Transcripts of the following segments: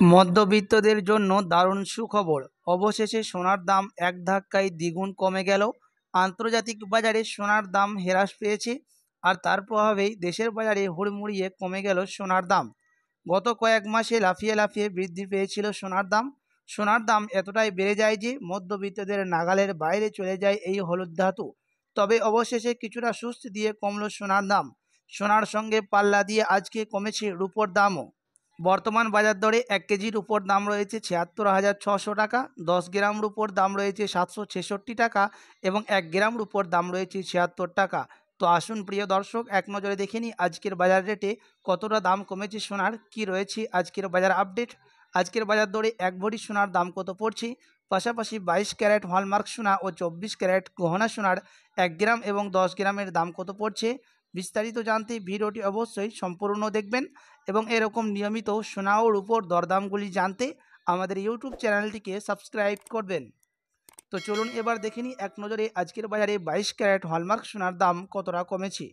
মধ্যবিত্তদের জন্য দারুণ সুখবর। অবশেষে সোনার দাম এক ধাক্কায় দ্বিগুণ কমে গেল। আন্তর্জাতিক বাজারে সোনার দাম হ্রাস পেয়েছে আর তার প্রভাবেই দেশের বাজারে হুড়মুড়িয়ে কমে গেল সোনার দাম। গত কয়েক মাসে লাফিয়ে লাফিয়ে বৃদ্ধি পেয়েছিল সোনার দাম। সোনার দাম এতটাই বেড়ে যায় যে মধ্যবিত্তদের নাগালের বাইরে চলে যায় এই হলুদ ধাতু। তবে অবশেষে কিছুটা সুস্থ দিয়ে কমল সোনার দাম। সোনার সঙ্গে পাল্লা দিয়ে আজকে কমেছে রূপোর দামও। বর্তমান বাজার দরে এক কেজির উপর দাম রয়েছে ছিয়াত্তর হাজার ছশো টাকা, দশ গ্রাম রুপোর দাম রয়েছে সাতশো ছেষট্টি টাকা এবং এক গ্রাম রুপোর দাম রয়েছে ছিয়াত্তর টাকা। তো আসুন প্রিয় দর্শক, এক নজরে দেখে নিই আজকের বাজার রেটে কতটা দাম কমেছে সোনার, কি রয়েছে আজকের বাজার আপডেট? আজকের বাজার দরে এক ভরি সোনার দাম কত পড়ছে? পাশাপাশি বাইশ ক্যারেট হলমার্ক সোনা ও চব্বিশ ক্যারেট গহনা সোনার এক গ্রাম এবং দশ গ্রামের দাম কত পড়ছে? বিস্তারিত জানতে ভিডিওটি অবশ্যই সম্পূর্ণ দেখবেন এবং এরকম নিয়মিত সোনাওর উপর দরদামগুলি জানতে আমাদের ইউটিউব চ্যানেলটিকে সাবস্ক্রাইব করবেন। তো চলুন এবার দেখে এক নজরে আজকের বাজারে বাইশ ক্যারেট হলমার্ক সোনার দাম কতটা কমেছে।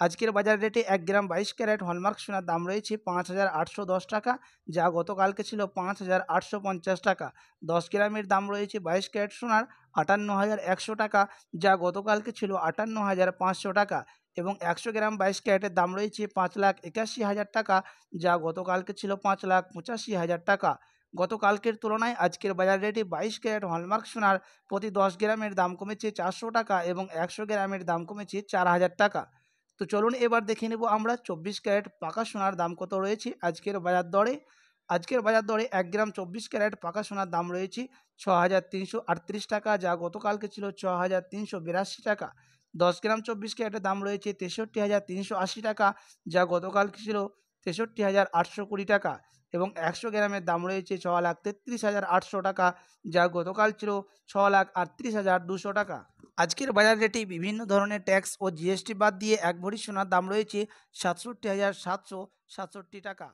আজকের বাজার রেটে এক গ্রাম বাইশ ক্যারেট হলমার্ক সোনার দাম রয়েছে পাঁচ হাজার আটশো দশ টাকা, যা গতকালকে ছিল পাঁচ হাজার আটশো পঞ্চাশ টাকা। দশ গ্রামের দাম রয়েছে বাইশ ক্যারেট সোনার আটান্ন হাজার একশো টাকা, যা গতকালকে ছিল আটান্ন হাজার পাঁচশো টাকা। এবং একশো গ্রাম বাইশ ক্যারেটের দাম রয়েছে পাঁচ লাখ একাশি হাজার টাকা, যা গতকালকে ছিল পাঁচ লাখ পঁচাশি হাজার টাকা। গতকালকের তুলনায় আজকের বাজার রেটে বাইশ ক্যারেট হলমার্ক সোনার প্রতি দশ গ্রামের দাম কমেছে চারশো টাকা এবং একশো গ্রামের দাম কমেছে চার হাজার টাকা। তো চলুন এবার দেখে নেব আমরা চব্বিশ ক্যারেট পাকা সোনার দাম কত রয়েছে আজকের বাজার দরে। আজকের বাজার দরে এক গ্রাম চব্বিশ ক্যারেট পাকা সোনার দাম রয়েছে ছ হাজার টাকা, যা গতকালকে ছিল ছ টাকা। দশ গ্রাম চব্বিশ ক্যারেটের দাম রয়েছে তেষট্টি হাজার তিনশো আশি টাকা, যা গতকালকে ছিল তেষট্টি হাজার আটশো কুড়ি টাকা। এবং একশো গ্রামের দাম রয়েছে ছ লাখ তেত্রিশ হাজার আটশো টাকা, যা গতকাল ছিল ছ লাখ আটত্রিশ হাজার দুশো টাকা। আজকের বাজার রেটে বিভিন্ন ধরনের ট্যাক্স ও জিএসটি বাদ দিয়ে এক ভরি সোনার দাম রয়েছে সাতষট্টি হাজার সাতশো সাতষট্টি টাকা।